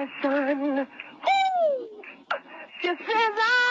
My son. Woo! She says I